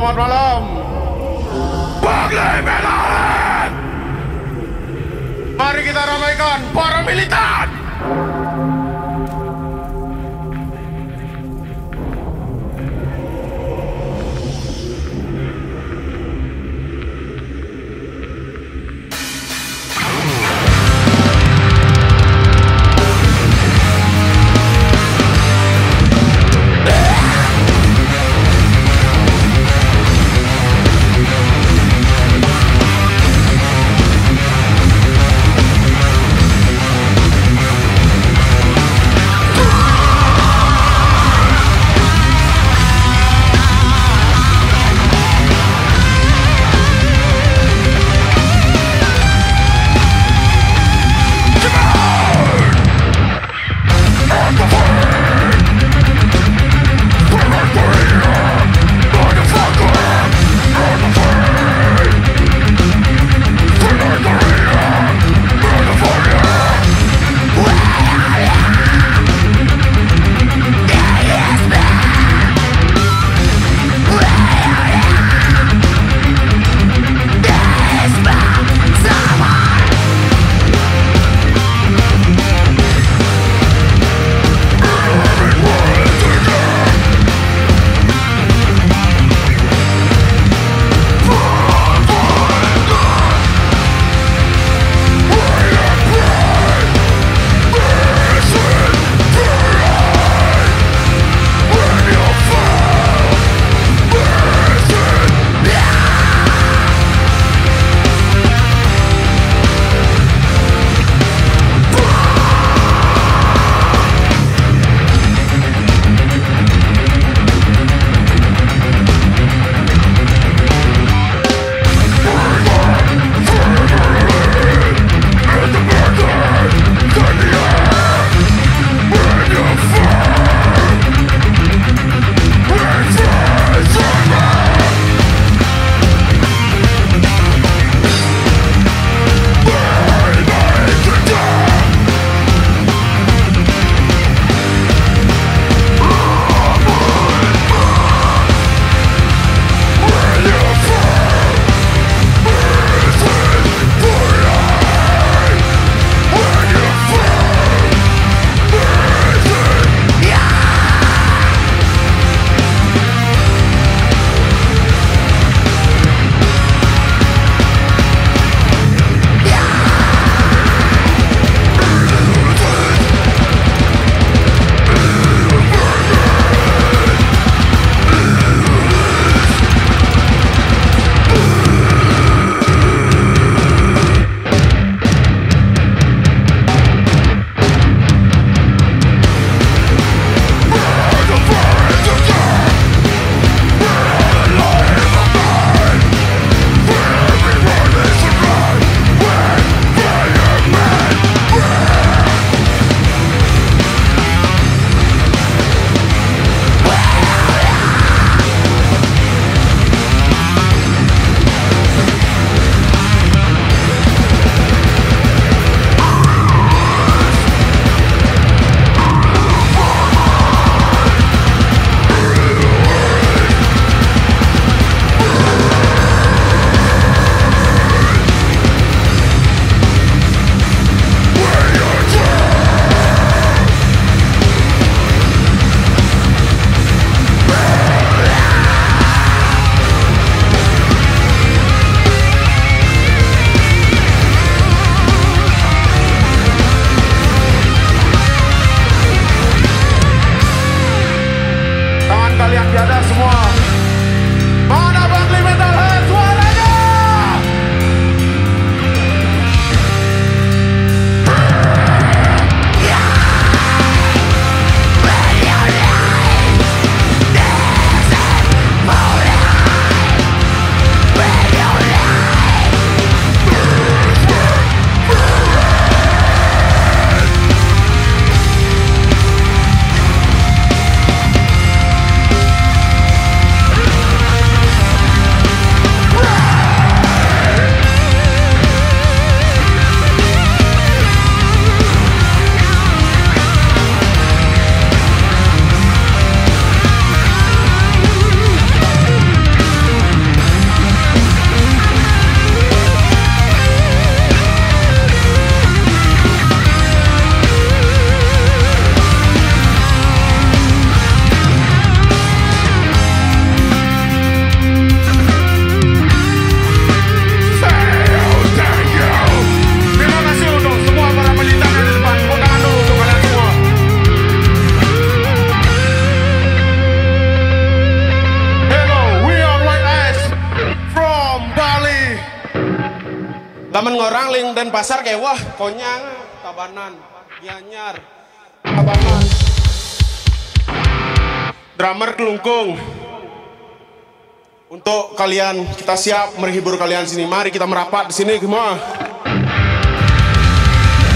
Selamat malam. Panglima Mari kita ramaikan para militan. Laman ngorang ling dan pasar kayak wah konyang tabanan gianyar tabanan drummer kelungkung. Untuk kalian kita siap menghibur kalian sini. Mari kita merapat di sini semua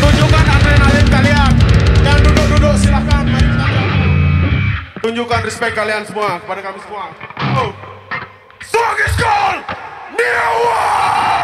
tunjukkan adrenalin kalian. Yang duduk-duduk silahkan mari kita merapat. tunjukkan respect kalian semua kepada kami semua. Oh. Song is called New War!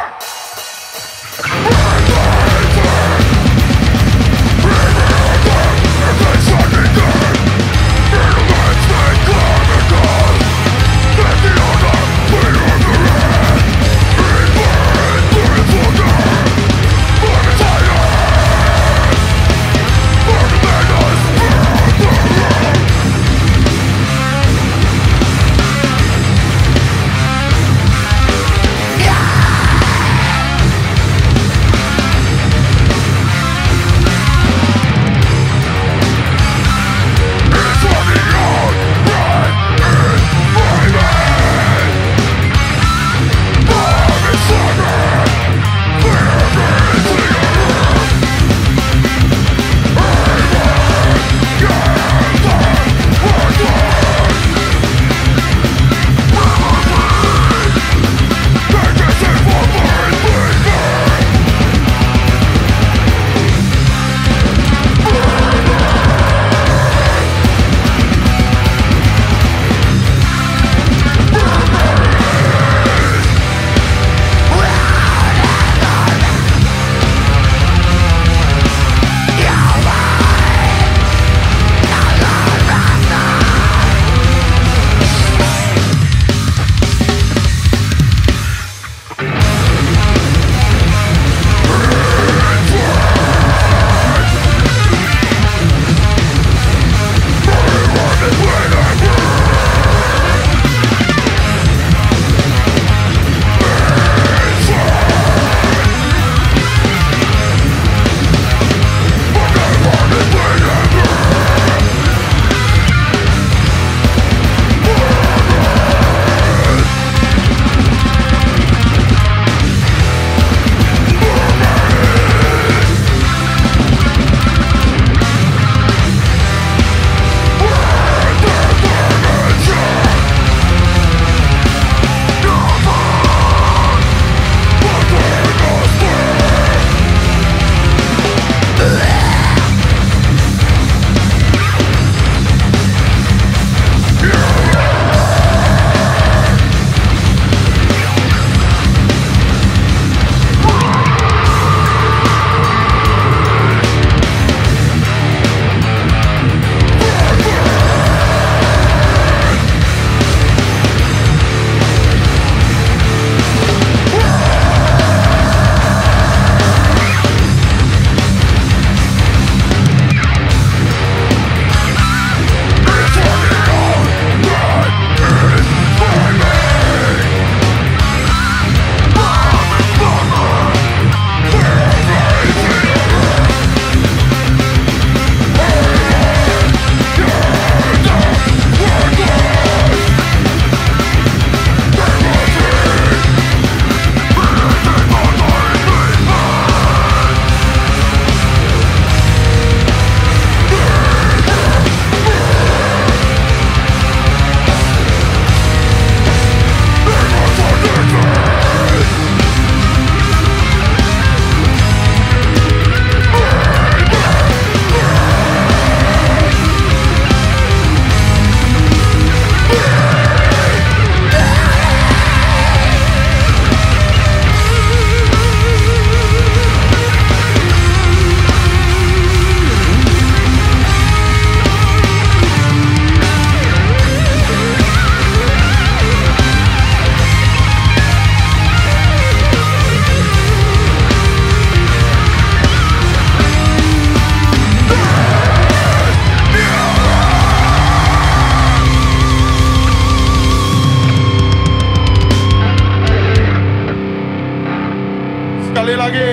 sekali lagi.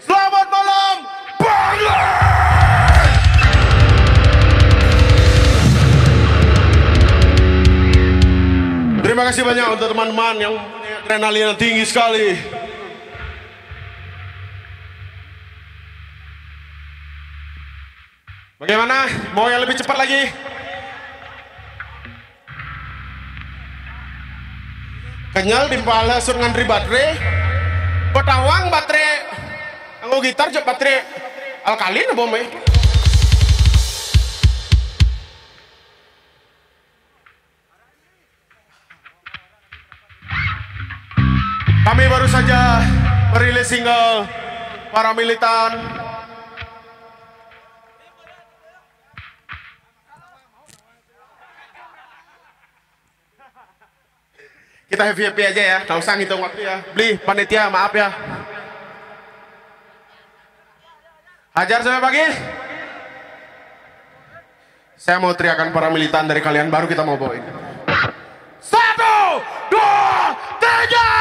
Selamat malam, Bangla. Terima kasih banyak untuk teman-teman yang adrenalin yang tinggi sekali. Bagaimana? Mau yang lebih cepat lagi? Kenyal di pala ngantri baterai. Petawang baterai. Anggo gitar cek baterai. Alkalin apa mah? Kami baru saja merilis single para militan Kita happy happy aja ya, nggak usah ngitung waktu ya. Beli panitia, maaf ya. Hajar sampai pagi. Saya mau teriakan para militan dari kalian, baru kita mau bawain. Satu, dua, tiga.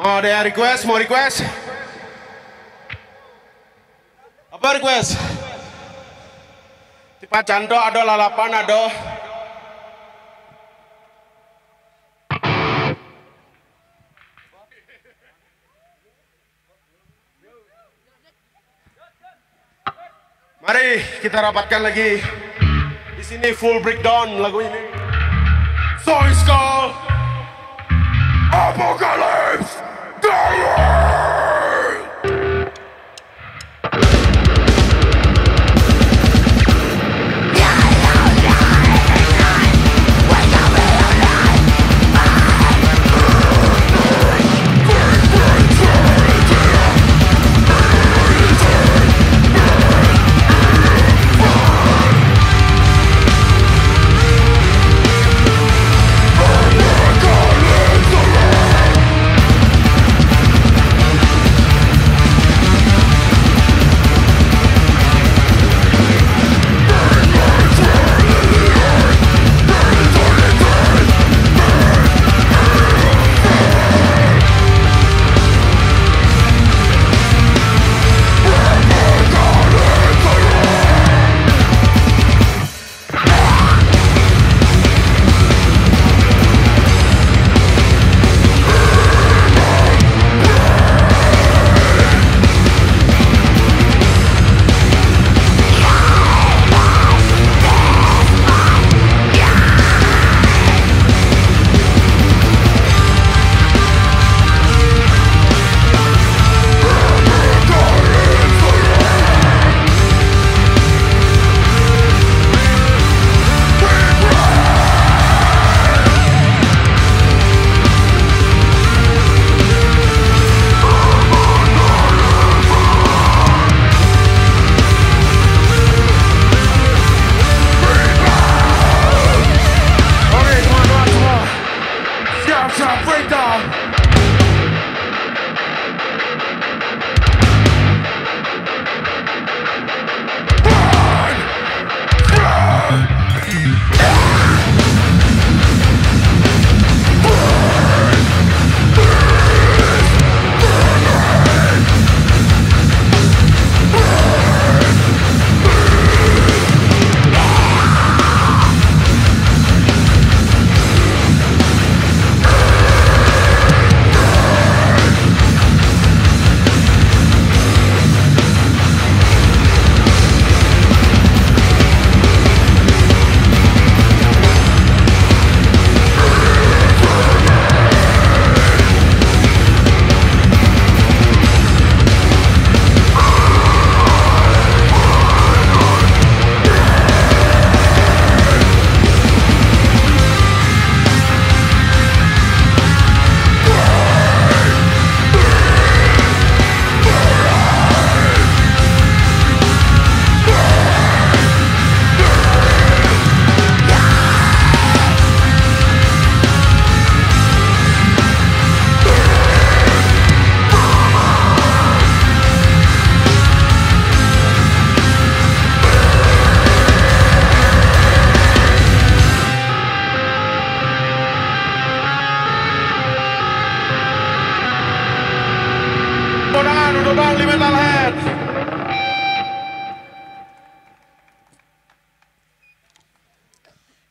Mau ada request? Mau request? Apa request? Tipa canto ada lalapan ada. Mari kita rapatkan lagi. Di sini full breakdown lagu ini. Song Skull Apocalypse Dice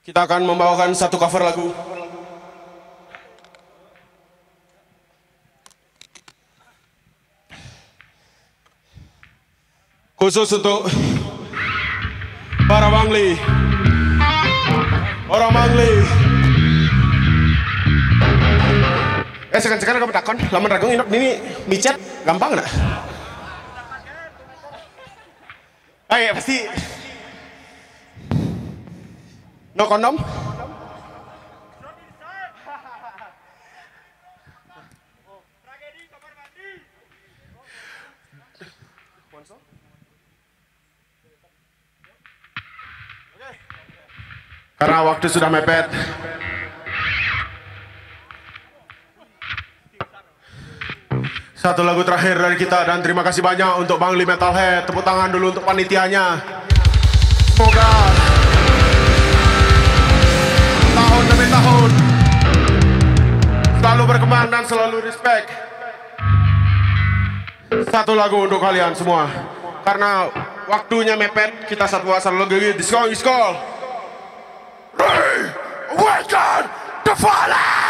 Kita akan membawakan satu cover lagu. Khusus untuk para Bangli. Orang Bangli. Eh sekarang sekarang kamu takon, laman ragung inok ini micet gampang nggak? Ah iya pasti. No kondom? Karena waktu sudah mepet. Satu lagu terakhir dari kita dan terima kasih banyak untuk Bangli Metalhead. Tepuk tangan dulu untuk panitianya. Semoga tahun selalu berkembang dan selalu respect. Satu lagu untuk kalian semua. Karena waktunya mepet, kita satu asal lagu ini. Disco, disco. Ray, awaken the fallen!